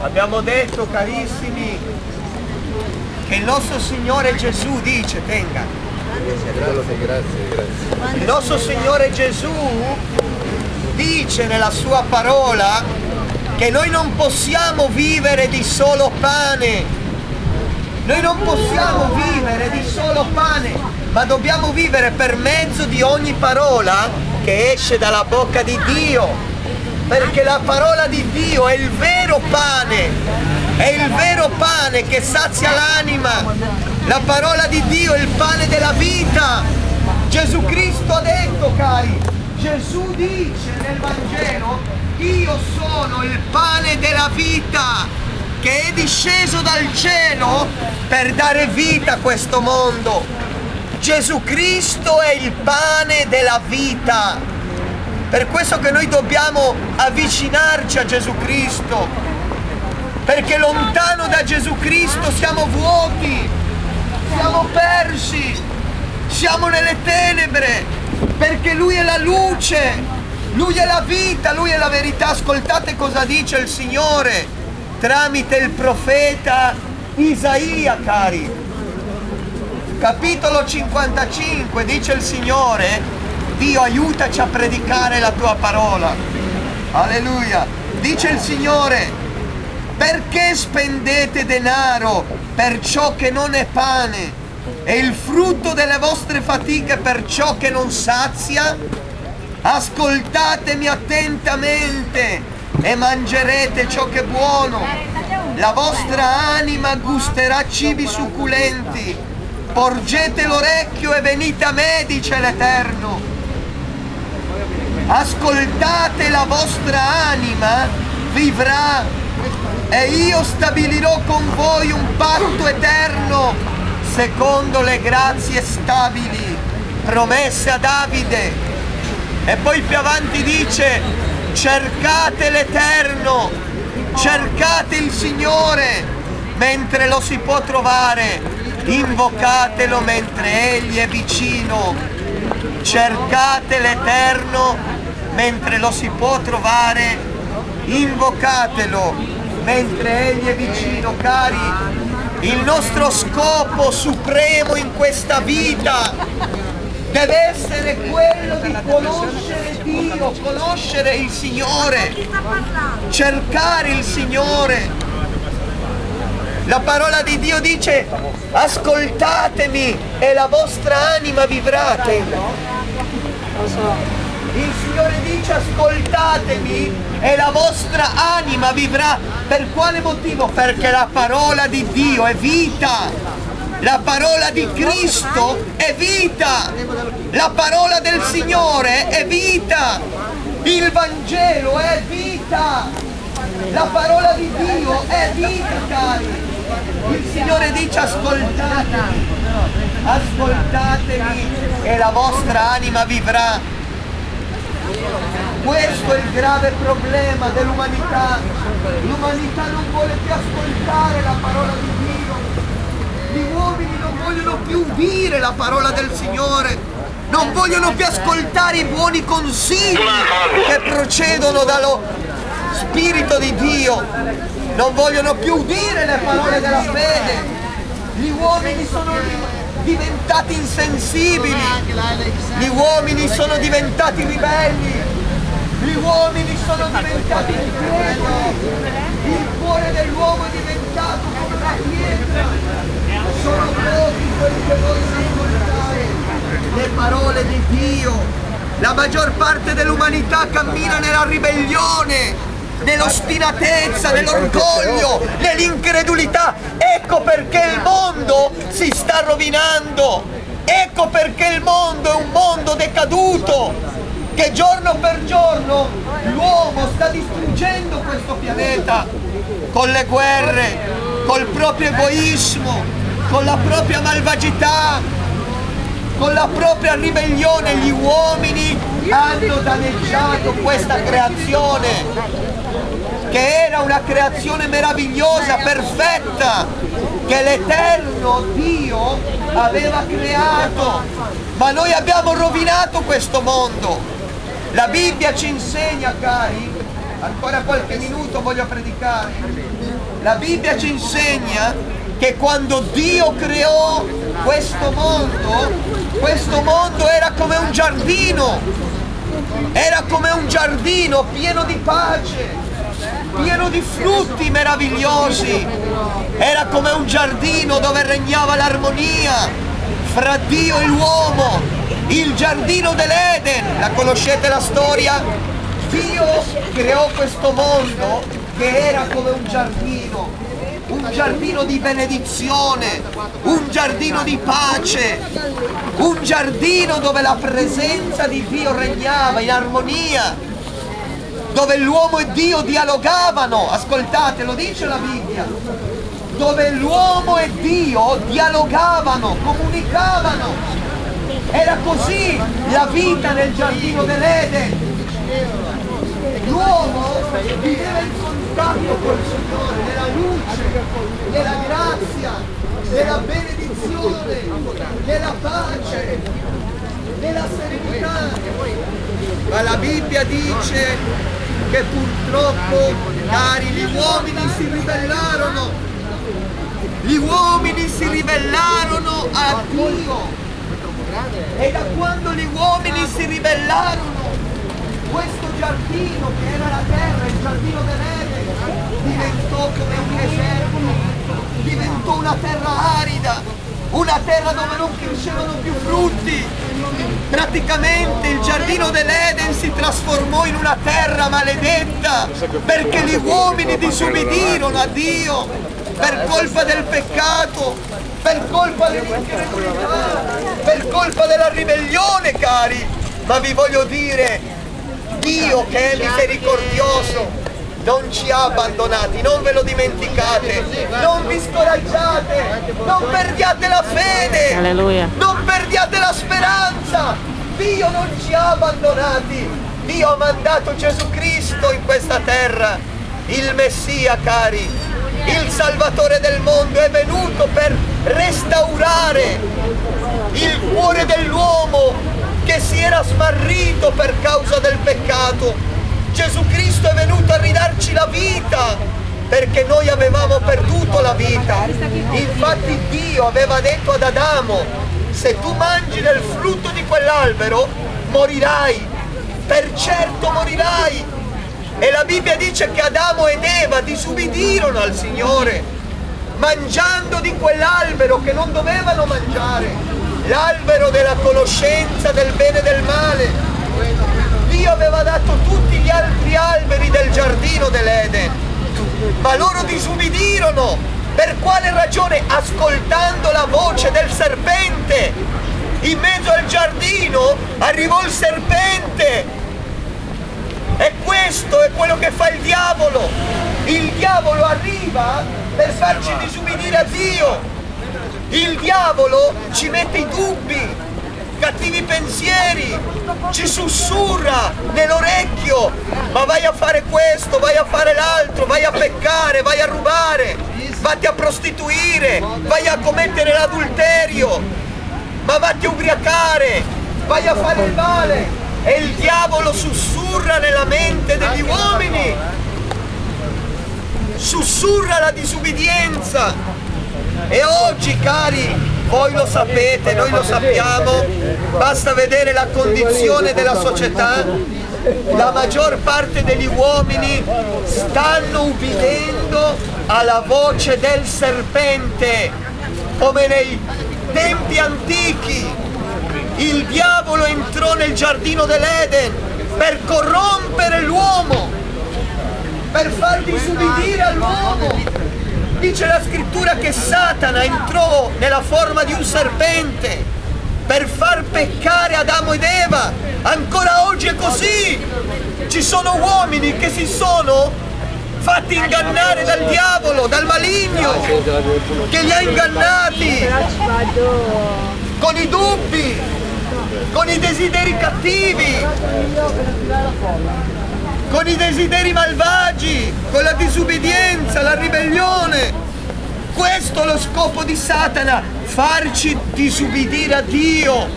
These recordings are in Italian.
Abbiamo detto, carissimi, che il nostro Signore Gesù dice, tenga, il nostro Signore Gesù dice nella sua parola che noi non possiamo vivere di solo pane, noi non possiamo vivere di solo pane, ma dobbiamo vivere per mezzo di ogni parola che esce dalla bocca di Dio perché la parola di Dio è il vero pane, è il vero pane che sazia l'anima. La parola di Dio è il pane della vita. Gesù Cristo ha detto, cari, Gesù dice nel Vangelo, io sono il pane della vita che è disceso dal cielo per dare vita a questo mondo. Gesù Cristo è il pane della vita. Per questo che noi dobbiamo avvicinarci a Gesù Cristo, perché lontano da Gesù Cristo siamo vuoti, siamo persi, siamo nelle tenebre, perché Lui è la luce, Lui è la vita, Lui è la verità. Ascoltate cosa dice il Signore tramite il profeta Isaia, cari. Capitolo 55 dice il Signore, Dio aiutaci a predicare la tua parola. Alleluia. Dice il Signore, perché spendete denaro per ciò che non è pane e il frutto delle vostre fatiche per ciò che non sazia? Ascoltatemi attentamente e mangerete ciò che è buono. La vostra anima gusterà cibi succulenti. Porgete l'orecchio e venite a me, dice l'Eterno ascoltate la vostra anima, vivrà e io stabilirò con voi un patto eterno secondo le grazie stabili promesse a Davide. E poi più avanti dice, cercate l'Eterno, cercate il Signore mentre lo si può trovare, invocatelo mentre Egli è vicino, cercate l'Eterno mentre lo si può trovare, invocatelo mentre Egli è vicino, cari. Il nostro scopo supremo in questa vita deve essere quello di conoscere Dio, conoscere il Signore, cercare il Signore. La parola di Dio dice ascoltatemi e la vostra anima so. Il Signore dice ascoltatemi e la vostra anima vivrà. Per quale motivo? Perché la parola di Dio è vita. La parola di Cristo è vita. La parola del Signore è vita. Il Vangelo è vita. La parola di Dio è vita. Il Signore dice ascoltatemi, ascoltatemi e la vostra anima vivrà. Questo è il grave problema dell'umanità. L'umanità non vuole più ascoltare la parola di Dio. Gli uomini non vogliono più udire la parola del Signore. Non vogliono più ascoltare i buoni consigli che procedono dallo Spirito di Dio. Non vogliono più udire le parole della fede. Gli uomini sono diventati insensibili, gli uomini sono diventati ribelli, gli uomini sono diventati increduli, il cuore dell'uomo è diventato come una pietra, sono pochi quelli che vogliono ascoltare le parole di Dio. La maggior parte dell'umanità cammina nella ribellione, nell'ostinatezza, nell'orgoglio, nell'incredulità. Ecco perché il mondo si sta rovinando. Ecco perché il mondo è un mondo decaduto, che giorno per giorno l'uomo sta distruggendo questo pianeta con le guerre, col proprio egoismo, con la propria malvagità, con la propria ribellione. Gli uomini hanno danneggiato questa creazione che era una creazione meravigliosa, perfetta, che l'eterno Dio aveva creato. Ma noi abbiamo rovinato questo mondo. La Bibbia ci insegna, cari, ancora qualche minuto voglio predicare, la Bibbia ci insegna che quando Dio creò questo mondo, questo mondo era come un giardino, era come un giardino pieno di pace, pieno di frutti meravigliosi, era come un giardino dove regnava l'armonia fra Dio e l'uomo, il giardino dell'Eden, la conoscete la storia? Dio creò questo mondo che era come un giardino, un giardino di benedizione, un giardino di pace, un giardino dove la presenza di Dio regnava in armonia, dove l'uomo e Dio dialogavano, ascoltate, lo dice la Bibbia, dove l'uomo e Dio dialogavano, comunicavano. Era così la vita nel giardino dell'Eden. L'uomo viveva in contatto col Signore, nella luce, nella grazia, nella benedizione, nella pace, nella serenità. Ma la Bibbia dice che purtroppo, cari, gli uomini si ribellarono. Gli uomini si ribellarono a Dio. E da quando gli uomini si ribellarono, giardino che era la terra, il giardino dell'Eden, diventò come un deserto, diventò una terra arida, una terra dove non crescevano più frutti. Praticamente il giardino dell'Eden si trasformò in una terra maledetta perché gli uomini disubbidirono a Dio per colpa del peccato, per colpa dell'incredulità, per colpa della ribellione, cari. Ma vi voglio dire, Dio che è misericordioso non ci ha abbandonati, non ve lo dimenticate, non vi scoraggiate, non perdiate la fede, Alleluia. non perdiate la speranza, Dio non ci ha abbandonati, Dio ha mandato Gesù Cristo in questa terra, il Messia cari, il Salvatore del mondo è venuto per restaurare il cuore dell'uomo che si era smarrito per causa del peccato. Gesù Cristo è venuto a ridarci la vita perché noi avevamo perduto la vita. Infatti Dio aveva detto ad Adamo, se tu mangi del frutto di quell'albero morirai, per certo morirai. E la Bibbia dice che Adamo ed Eva disubbidirono al Signore, mangiando di quell'albero che non dovevano mangiare l'albero della conoscenza del bene e del male. Dio aveva dato tutti gli altri alberi del giardino dell'Eden, ma loro disubbidirono. Per quale ragione? Ascoltando la voce del serpente. In mezzo al giardino arrivò il serpente. E questo è quello che fa il diavolo. Il diavolo arriva per farci disubbidire a Dio il diavolo ci mette i dubbi, cattivi pensieri, ci sussurra nell'orecchio, ma vai a fare questo, vai a fare l'altro, vai a peccare, vai a rubare, vatti a prostituire, vai a commettere l'adulterio, ma vatti a ubriacare, vai a fare il male. E il diavolo sussurra nella mente degli uomini, sussurra la disubbidienza, e oggi, cari, voi lo sapete, noi lo sappiamo, basta vedere la condizione della società, la maggior parte degli uomini stanno ubbidendo alla voce del serpente, come nei tempi antichi. Il diavolo entrò nel giardino dell'Eden per corrompere l'uomo, per far disubbidire all'uomo Dice la scrittura che Satana entrò nella forma di un serpente per far peccare Adamo ed Eva. Ancora oggi è così. Ci sono uomini che si sono fatti ingannare dal diavolo, dal maligno, che li ha ingannati con i dubbi, con i desideri cattivi con i desideri malvagi, con la disubbidienza, la ribellione. Questo è lo scopo di Satana, farci disubbidire a Dio.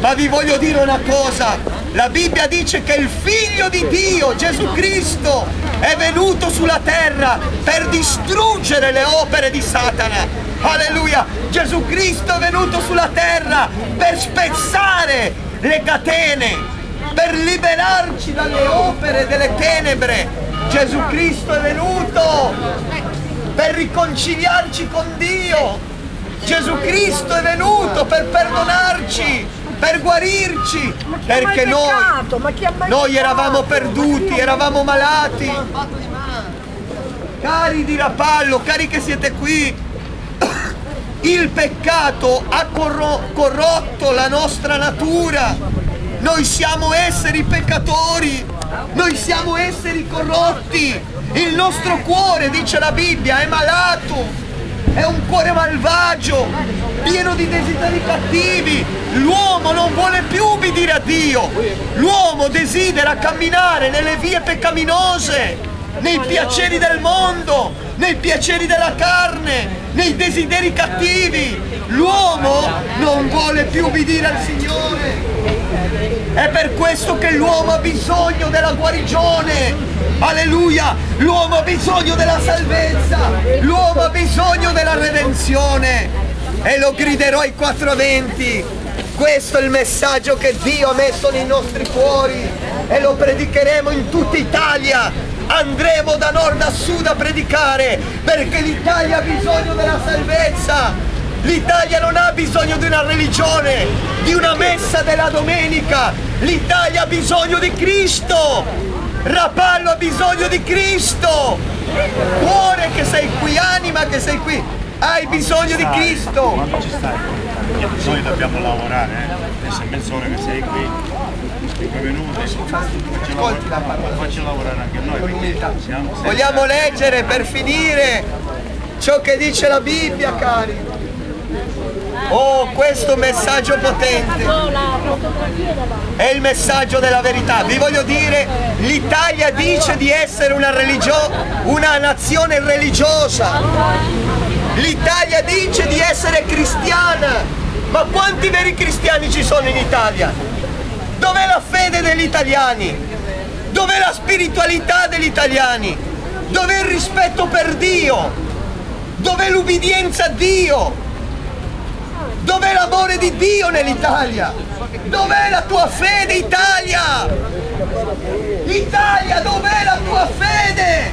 Ma vi voglio dire una cosa, La Bibbia dice che il figlio di Dio, Gesù Cristo, è venuto sulla terra per distruggere le opere di Satana. Alleluia! Gesù Cristo è venuto sulla terra per spezzare le catene, per liberarci dalle opere delle tenebre. Gesù Cristo è venuto per riconciliarci con Dio. Gesù Cristo è venuto per perdonarci per guarirci, perché noi, noi eravamo perduti, eravamo malati. Cari di Rapallo, cari che siete qui, il peccato ha corrotto la nostra natura. Noi siamo esseri peccatori, noi siamo esseri corrotti. Il nostro cuore, dice la Bibbia, è malato è un cuore malvagio, pieno di desideri cattivi. L'uomo non vuole più ubbidire a Dio. L'uomo desidera camminare nelle vie peccaminose, nei piaceri del mondo, nei piaceri della carne, nei desideri cattivi. L'uomo non vuole più ubbidire al Signore. È per questo che l'uomo ha bisogno della guarigione, Alleluia! L'uomo ha bisogno della salvezza, l'uomo ha bisogno della redenzione e lo griderò ai quattro venti. Questo è il messaggio che Dio ha messo nei nostri cuori e lo predicheremo in tutta Italia. Andremo da nord a sud a predicare perché l'Italia ha bisogno della salvezza. L'Italia non ha bisogno di una religione, di una messa della domenica. L'Italia ha bisogno di Cristo. Rapallo ha bisogno di Cristo! Cuore che sei qui, anima che sei qui, hai bisogno di Cristo! Quando ci stai? Noi dobbiamo lavorare, eh? adesso è mezz'ora che sei qui, 5 minuti, facci lavorare anche noi. Vogliamo leggere per finire ciò che dice la Bibbia, cari. Oh, questo messaggio potente è il messaggio della verità. Vi voglio dire, l'Italia dice di essere una, religio- una nazione religiosa. L'Italia dice di essere cristiana. Ma quanti veri cristiani ci sono in Italia? Dov'è la fede degli italiani? Dov'è la spiritualità degli italiani? Dov'è il rispetto per Dio? Dov'è l'ubbidienza a Dio? Dov'è l'amore di Dio nell'Italia? Dov'è la tua fede Italia? Italia, dov'è la tua fede?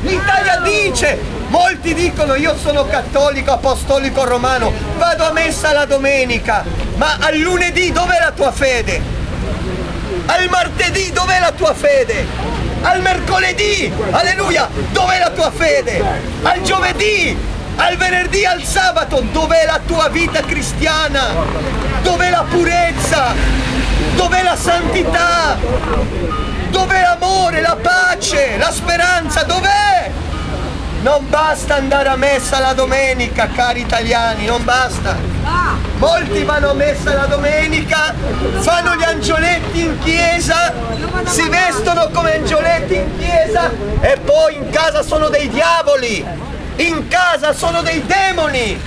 L'Italia dice, molti dicono io sono cattolico, apostolico romano, vado a messa la domenica, ma al lunedì dov'è la tua fede? Al martedì dov'è la tua fede? Al mercoledì, alleluia, dov'è la tua fede? Al giovedì, al venerdì al sabato, dov'è la tua vita cristiana? Dov'è la purezza? Dov'è la santità? Dov'è l'amore, la pace, la speranza? Dov'è? Non basta andare a messa la domenica, cari italiani, non basta. Molti vanno a messa la domenica, fanno gli angioletti in chiesa, si vestono come angioletti in chiesa e poi in casa sono dei diavoli in casa sono dei demoni,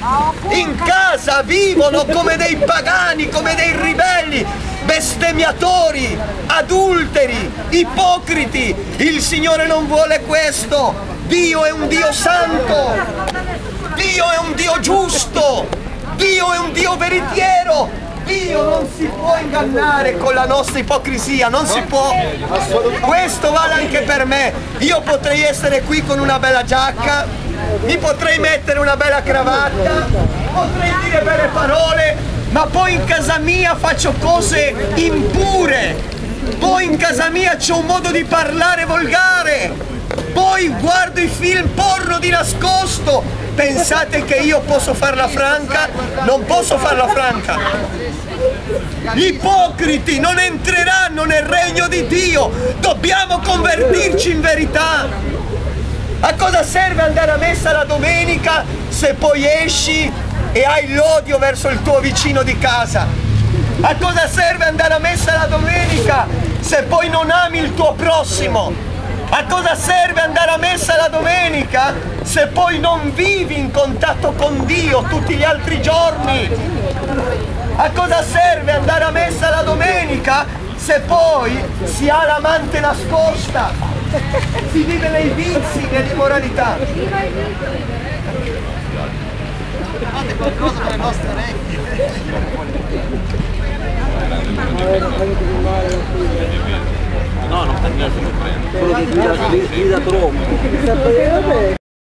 in casa vivono come dei pagani, come dei ribelli, bestemmiatori, adulteri, ipocriti. Il Signore non vuole questo. Dio è un Dio santo, Dio è un Dio giusto, Dio è un Dio veritiero, Dio non si può ingannare con la nostra ipocrisia, non si può. Questo vale anche per me. Io potrei essere qui con una bella giacca, mi potrei mettere una bella cravatta, potrei dire belle parole, ma poi in casa mia faccio cose impure. Poi in casa mia c'è un modo di parlare volgare. Poi guardo i film porno di nascosto, Pensate che io posso farla franca? Non posso farla franca. Gli ipocriti non entreranno nel regno di Dio. Dobbiamo convertirci in verità. A cosa serve andare a messa la domenica se poi esci e hai l'odio verso il tuo vicino di casa? A cosa serve andare a messa la domenica se poi non ami il tuo prossimo? A cosa serve andare a messa la domenica se poi non vivi in contatto con Dio tutti gli altri giorni? A cosa serve andare a messa la domenica Se poi si ha l'amante nascosta, si vive nei vizi, nell'immoralità. Fate qualcosa per le nostre orecchie. No, non niente non prendo. Quello che guida troppo.